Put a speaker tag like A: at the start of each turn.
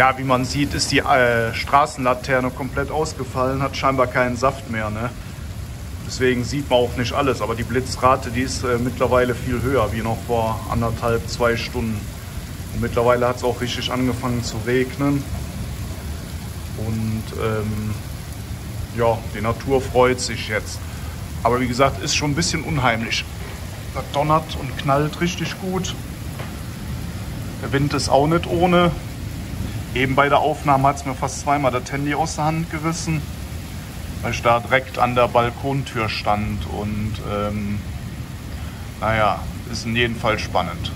A: Ja, wie man sieht, ist die äh, Straßenlaterne komplett ausgefallen, hat scheinbar keinen Saft mehr. Ne? Deswegen sieht man auch nicht alles, aber die Blitzrate, die ist äh, mittlerweile viel höher, wie noch vor anderthalb, zwei Stunden. Und mittlerweile hat es auch richtig angefangen zu regnen. Und ähm, ja, die Natur freut sich jetzt. Aber wie gesagt, ist schon ein bisschen unheimlich. Das donnert und knallt richtig gut. Der Wind ist auch nicht ohne. Eben bei der Aufnahme hat es mir fast zweimal das Handy aus der Hand gerissen, weil ich da direkt an der Balkontür stand. Und ähm, naja, ist in jedem Fall spannend.